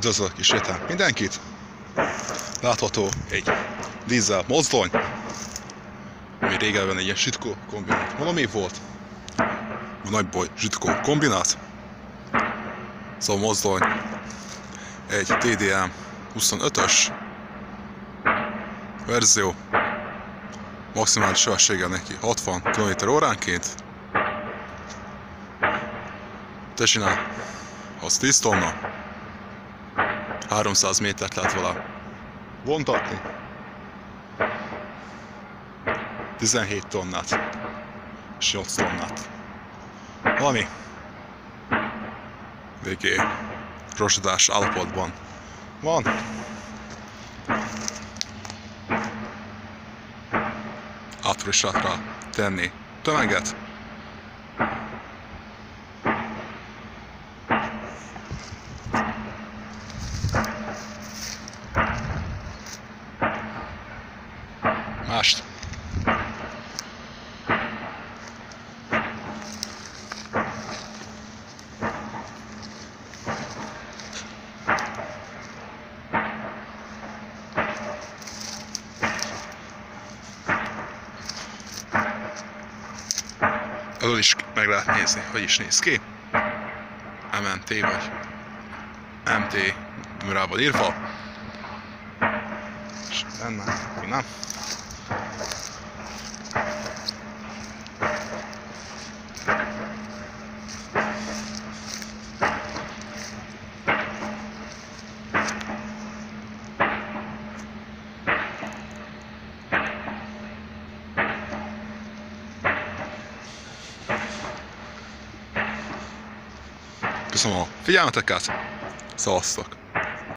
Üdvözlök és értem mindenkit! Látható egy dízel mozdony, ami régebben egy ilyen Sitko kombinát. Valami volt? A nagyboly Sitko kombinát. Szóval mozdony egy TDM 25-ös verzió. Maximális sebessége neki 60 km óránként. Te csinál, az 10 tonna. 300 métert lehet vele vontatni. 17 tonnát és 8 tonnát. Valami végé rosadás állapotban van. Átfrissatra tenni tömeget. Mást. Azon is meg lehet nézni, hogy is néz ki. MNT vagy MT numerával írva. És benne, nem. Köszönöm a figyelmet, sziasztok!